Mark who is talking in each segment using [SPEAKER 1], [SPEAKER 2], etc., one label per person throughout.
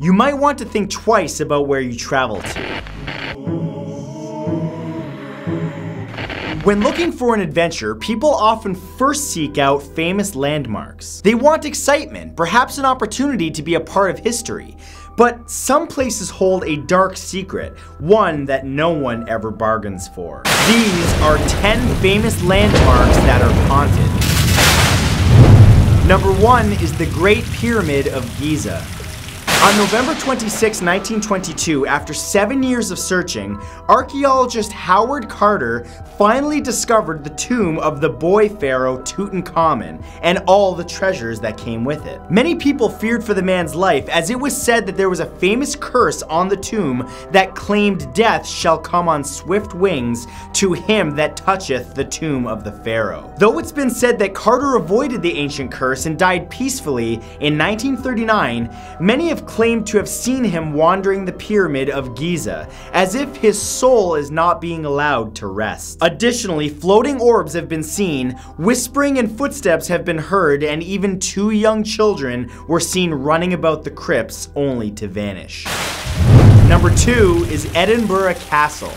[SPEAKER 1] you might want to think twice about where you travel to. When looking for an adventure, people often first seek out famous landmarks. They want excitement, perhaps an opportunity to be a part of history. But some places hold a dark secret, one that no one ever bargains for. These are 10 famous landmarks that are haunted. Number 1 is the Great Pyramid of Giza. On November 26, 1922, after seven years of searching, archaeologist Howard Carter finally discovered the tomb of the boy pharaoh Tutankhamun and all the treasures that came with it. Many people feared for the man's life as it was said that there was a famous curse on the tomb that claimed death shall come on swift wings to him that toucheth the tomb of the pharaoh. Though it's been said that Carter avoided the ancient curse and died peacefully in 1939, many have claimed to have seen him wandering the pyramid of Giza, as if his soul is not being allowed to rest. Additionally, floating orbs have been seen, whispering and footsteps have been heard, and even two young children were seen running about the crypts only to vanish. Number two is Edinburgh Castle.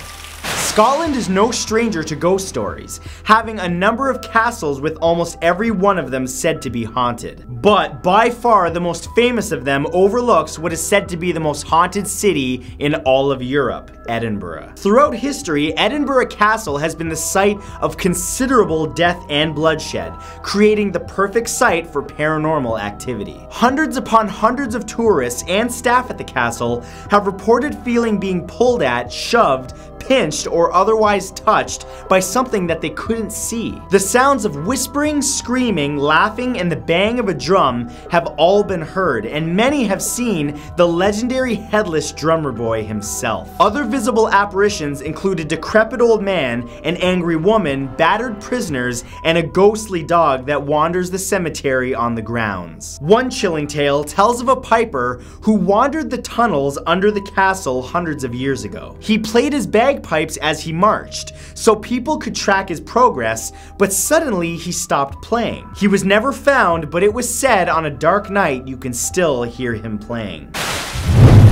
[SPEAKER 1] Scotland is no stranger to ghost stories, having a number of castles with almost every one of them said to be haunted. But by far the most famous of them overlooks what is said to be the most haunted city in all of Europe, Edinburgh. Throughout history, Edinburgh Castle has been the site of considerable death and bloodshed, creating the perfect site for paranormal activity. Hundreds upon hundreds of tourists and staff at the castle have reported feeling being pulled at, shoved, pinched, or otherwise touched by something that they couldn't see. The sounds of whispering, screaming, laughing, and the bang of a drum have all been heard, and many have seen the legendary headless drummer boy himself. Other visible apparitions include a decrepit old man, an angry woman, battered prisoners, and a ghostly dog that wanders the cemetery on the grounds. One chilling tale tells of a piper who wandered the tunnels under the castle hundreds of years ago. He played his bagpipes as he marched, so people could track his progress, but suddenly he stopped playing. He was never found, but it was said on a dark night you can still hear him playing.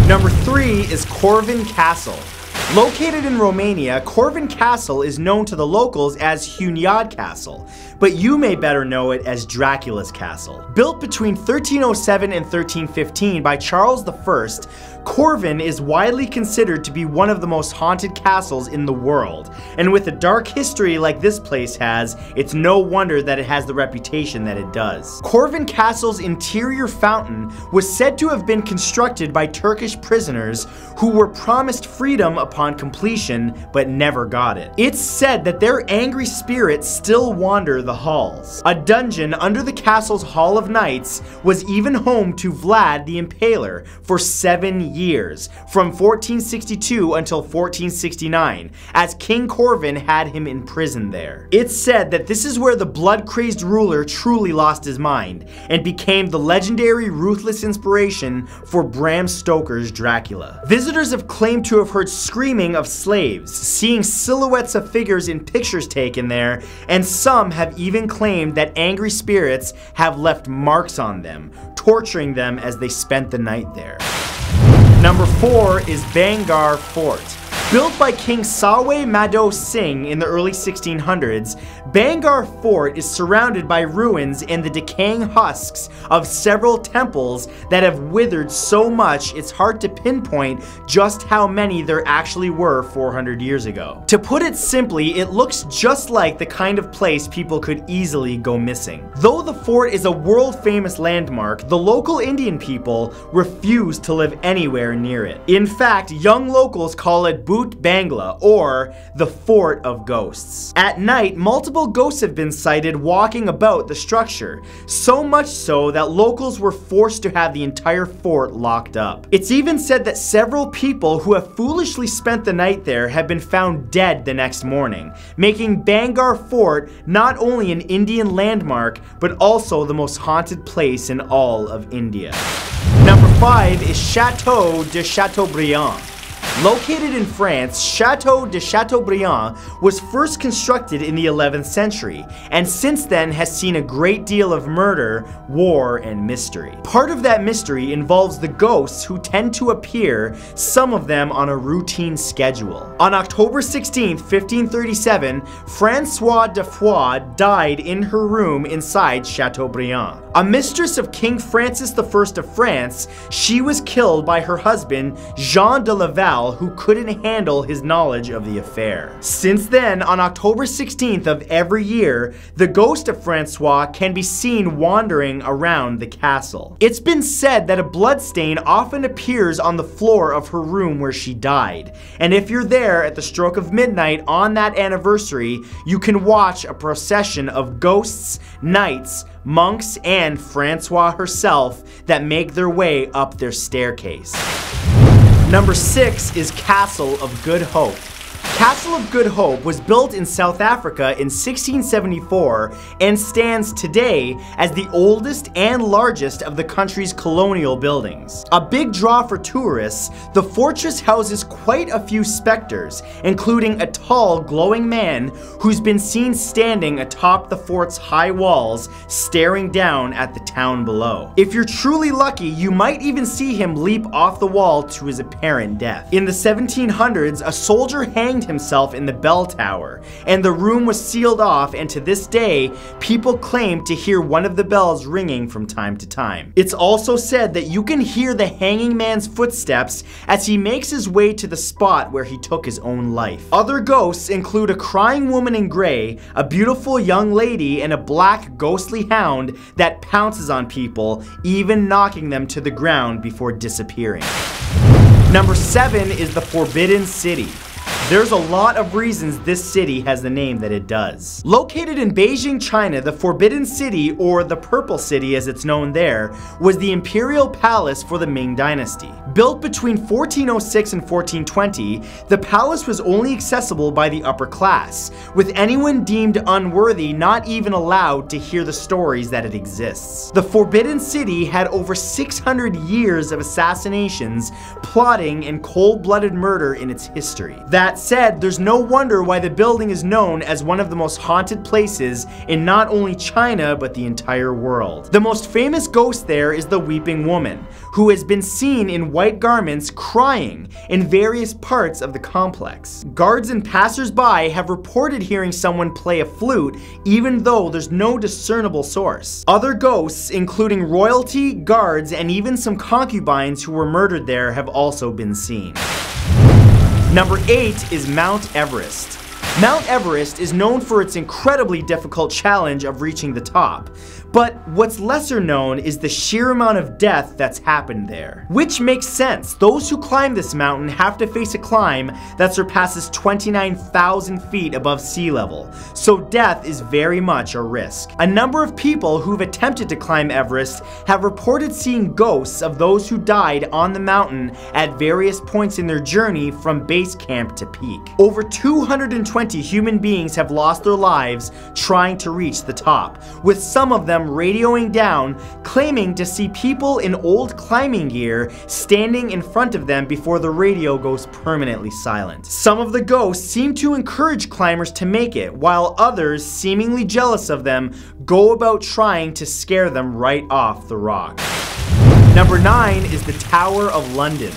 [SPEAKER 1] Number 3 is Corvin Castle. Located in Romania, Corvin Castle is known to the locals as Hunyad Castle, but you may better know it as Dracula's Castle. Built between 1307 and 1315 by Charles I, Corvin is widely considered to be one of the most haunted castles in the world, and with a dark history like this place has, it's no wonder that it has the reputation that it does. Corvin Castle's interior fountain was said to have been constructed by Turkish prisoners who were promised freedom upon completion but never got it. It's said that their angry spirits still wander the halls. A dungeon under the castle's Hall of Knights was even home to Vlad the Impaler for seven years, from 1462 until 1469, as King Corvin had him in prison there. It's said that this is where the blood-crazed ruler truly lost his mind, and became the legendary ruthless inspiration for Bram Stoker's Dracula. Visitors have claimed to have heard screaming of slaves, seeing silhouettes of figures in pictures taken there, and some have even claimed that angry spirits have left marks on them, torturing them as they spent the night there. Number 4 is Bhangarh Fort. Built by King Sawai Madho Singh in the early 1600s, Bhangarh Fort is surrounded by ruins and the decaying husks of several temples that have withered so much it's hard to pinpoint just how many there actually were 400 years ago. To put it simply, it looks just like the kind of place people could easily go missing. Though the fort is a world famous landmark, the local Indian people refuse to live anywhere near it. In fact, young locals call it Bhoot Bangla, or the Fort of Ghosts. At night, multiple ghosts have been sighted walking about the structure, so much so that locals were forced to have the entire fort locked up. It's even said that several people who have foolishly spent the night there have been found dead the next morning, making Bhangarh Fort not only an Indian landmark, but also the most haunted place in all of India. Number 5 is Chateau de Chateaubriant. Located in France, Chateau de Chateaubriant was first constructed in the 11th century, and since then has seen a great deal of murder, war, and mystery. Part of that mystery involves the ghosts who tend to appear, some of them on a routine schedule. On October 16, 1537, Francois de Foix died in her room inside Chateaubriant. A mistress of King Francis I of France, she was killed by her husband, Jean de Laval, who couldn't handle his knowledge of the affair. Since then, on October 16th of every year, the ghost of Francois can be seen wandering around the castle. It's been said that a bloodstain often appears on the floor of her room where she died, and if you're there at the stroke of midnight on that anniversary, you can watch a procession of ghosts, knights, monks, and Francois herself that make their way up their staircase. Number six is Castle of Good Hope. Castle of Good Hope was built in South Africa in 1674 and stands today as the oldest and largest of the country's colonial buildings. A big draw for tourists, the fortress houses quite a few specters, including a tall, glowing man who's been seen standing atop the fort's high walls, staring down at the town below. If you're truly lucky, you might even see him leap off the wall to his apparent death. In the 1700s, a soldier hanged himself in the bell tower, and the room was sealed off and to this day, people claim to hear one of the bells ringing from time to time. It's also said that you can hear the hanging man's footsteps as he makes his way to the spot where he took his own life. Other ghosts include a crying woman in gray, a beautiful young lady, and a black ghostly hound that pounces on people, even knocking them to the ground before disappearing. Number 7 is the Forbidden City. There's a lot of reasons this city has the name that it does. Located in Beijing, China, the Forbidden City, or the Purple City as it's known there, was the imperial palace for the Ming Dynasty. Built between 1406 and 1420, the palace was only accessible by the upper class, with anyone deemed unworthy not even allowed to hear the stories that it exists. The Forbidden City had over 600 years of assassinations, plotting, and cold-blooded murder in its history. That said, there's no wonder why the building is known as one of the most haunted places in not only China, but the entire world. The most famous ghost there is the Weeping Woman, who has been seen in white garments crying in various parts of the complex. Guards and passersby have reported hearing someone play a flute, even though there's no discernible source. Other ghosts, including royalty, guards, and even some concubines who were murdered there have also been seen. Number 8 is Mount Everest. Mount Everest is known for its incredibly difficult challenge of reaching the top, but what's lesser known is the sheer amount of death that's happened there. Which makes sense. Those who climb this mountain have to face a climb that surpasses 29,000 feet above sea level, so death is very much a risk. A number of people who've attempted to climb Everest have reported seeing ghosts of those who died on the mountain at various points in their journey from base camp to peak. Over 220 human beings have lost their lives trying to reach the top, with some of them them radioing down, claiming to see people in old climbing gear standing in front of them before the radio goes permanently silent. Some of the ghosts seem to encourage climbers to make it, while others, seemingly jealous of them, go about trying to scare them right off the rock. Number 9 is the Tower of London.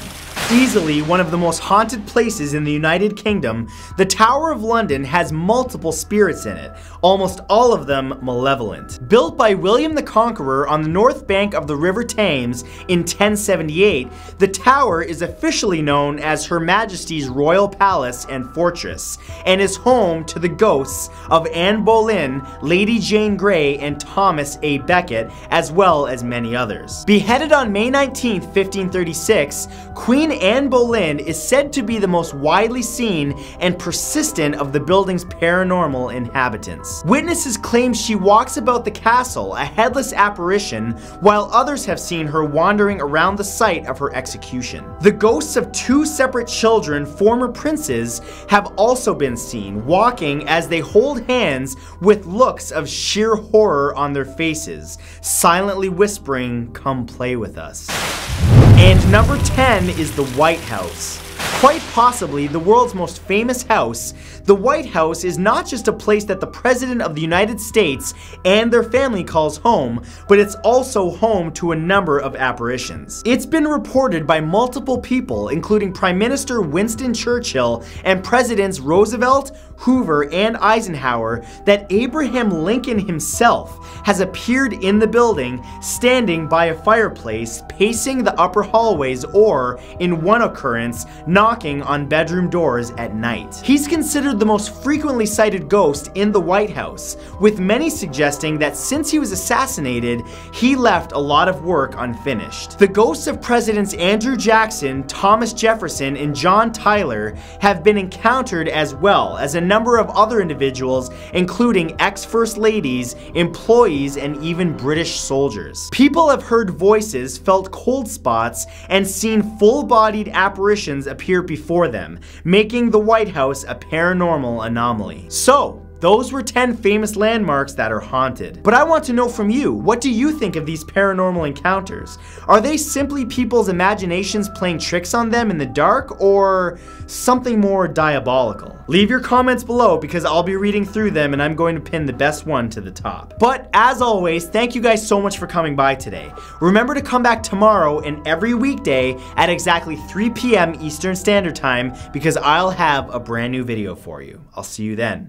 [SPEAKER 1] Easily one of the most haunted places in the United Kingdom, the Tower of London has multiple spirits in it, almost all of them malevolent. Built by William the Conqueror on the north bank of the River Thames in 1078, the tower is officially known as Her Majesty's Royal Palace and Fortress, and is home to the ghosts of Anne Boleyn, Lady Jane Grey, and Thomas A. Becket, as well as many others. Beheaded on May 19, 1536, Queen Anne Boleyn is said to be the most widely seen and persistent of the building's paranormal inhabitants. Witnesses claim she walks about the castle, a headless apparition, while others have seen her wandering around the site of her execution. The ghosts of two separate children, former princes, have also been seen, walking as they hold hands with looks of sheer horror on their faces, silently whispering, come play with us. And number 10 is the White House. Quite possibly the world's most famous house, the White House is not just a place that the President of the United States and their family calls home, but it's also home to a number of apparitions. It's been reported by multiple people, including Prime Minister Winston Churchill and Presidents Roosevelt, Hoover, and Eisenhower, that Abraham Lincoln himself has appeared in the building standing by a fireplace, pacing the upper hallways, or, in one occurrence, knocking on bedroom doors at night. He's considered the most frequently cited ghost in the White House, with many suggesting that since he was assassinated, he left a lot of work unfinished. The ghosts of Presidents Andrew Jackson, Thomas Jefferson, and John Tyler have been encountered as well as a number of other individuals, including ex-first ladies, employees, and even British soldiers. People have heard voices, felt cold spots, and seen full-bodied apparitions appear before them, making the White House a paranormal anomaly. So, those were 10 famous landmarks that are haunted. But I want to know from you, what do you think of these paranormal encounters? Are they simply people's imaginations playing tricks on them in the dark, or something more diabolical? Leave your comments below because I'll be reading through them and I'm going to pin the best one to the top. But as always, thank you guys so much for coming by today. Remember to come back tomorrow and every weekday at exactly 3 p.m. Eastern Standard Time because I'll have a brand new video for you. I'll see you then.